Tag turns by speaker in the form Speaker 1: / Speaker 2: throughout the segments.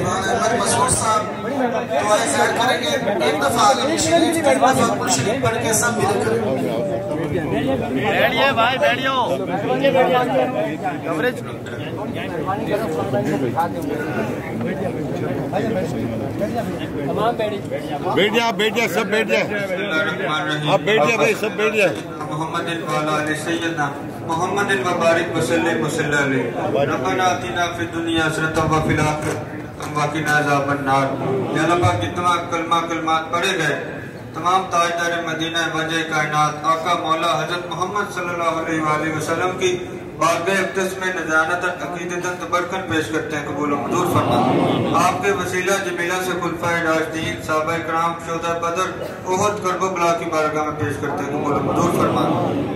Speaker 1: دیوان احمد مسعود صاحب دعائیں ظاہر کریں گے ایک دفعہ عالم شریف تین دفعہ کل شریف پڑھ کے سب مل کریں
Speaker 2: بیٹھیے بھائی بیٹھیو۔ کوریج
Speaker 3: بیٹھ جائے آپ بیٹھ جائے سب بیٹھ جائے آپ بیٹھ جائے بھائی سب بیٹھ جائے
Speaker 4: محمد الوالا علیہ سیدنا محمد المبارک وسلم وسلم علیہ۔ ربنا آتینا فی الدنیا حسنت و فی الاخرہ وقنا عذاب النار۔ یا اللہ پاک جتنا کلمہ کلمات پڑھے گئے، تمام تاجدار مدینہ وجہ کائنات، آقا مولا حضرت محمد صلی اللہ علیہ وآلہ وسلم کی بارگاہ اقدس میں نظرانتا عقیدتا تبرکن پیش کرتے ہیں، قبول و مدور فرما آپ کے وسیلہ جمیلہ سے خلفہ راجدین صحابہ کرام شہدہ بدر، احد کرب و بلا کی بارگاہ میں پیش کرتے ہیں، قبول و مدور فرما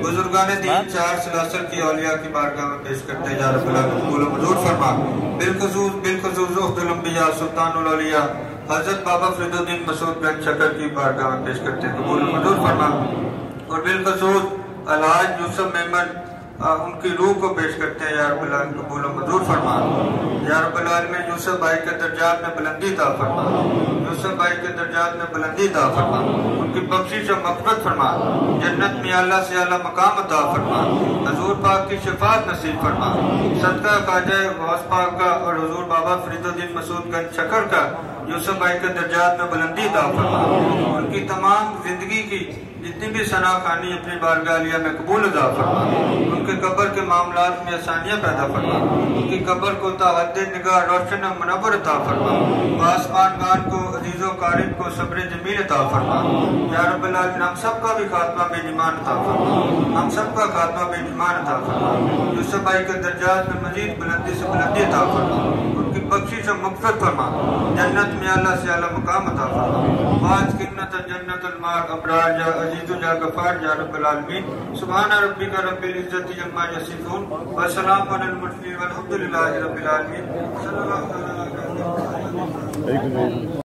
Speaker 4: بزرگان دین، چار سلاسل کی اولیاء کی بارگاہ میں پیش کرتے ہیں، یا رب العالمین، قبول و مدور فرما بالخصوص بالخصوص اخت الانبیاء، سلطان العلیاء حضرت بابا فرید الدین مسعود بن شکر کی بارگاہ میں پیش کرتے ہیں، قبول و مدور فرما اور بالخصوص، الحاج یوسف محمد ان کی روح کو پیش کرتے ہیں، یا رب العالمین قبول و مدور فرما یا رب العالمین، یوسف بھائی کے درجات میں بلندی عطا فرما یوسف بھائی کے درجات میں بلندی عطا فرما ان کی بخشش و مغفرت فرما جنت میں اللہ سے اعلیٰ مقام عطا فرما حضور پاک کی شفاعت نصیب فرما صدقہ خواجہ غوث پاک کا اور حضور بابا فرید الدین مسعود گنج شکر کا یوسف بھائی کے درجات میں بلندی عطا فرما ان کی تمام زندگی کی جتنی بھی ثنا خانی اپنی بارگاہ لیا میں قبول ادا فرما ان کے قبر کے معاملات میں آسانیاں پیدا فرما ان کی قبر کو تحد نگاہ، روشن و منور عطا فرما آسمان گان کو، عزیز و قارب کو صبر جمیل عطا فرما یا رب العالمین، ہم سب کا بھی خاتمہ بے ایمان عطا فرما ہم سب کا خاتمہ بے ایمان عطا فرما یوسف بھائی کے درجات میں مزید بلندی سے بلندی عطا فرما بخشش و مغفرت فرما۔ جنت میں اللہ سے اعلیٰ مقام عطا فرما۔ آج کنت جنت المار ابرار یا عزیز یا غفار یا رب العالمین۔ سبحان ربی کا رب العزت جمع یصفون۔ والسلام علی المرسلین، والحمدللہ رب العالمین۔ صلی اللہ علیہ وسلم۔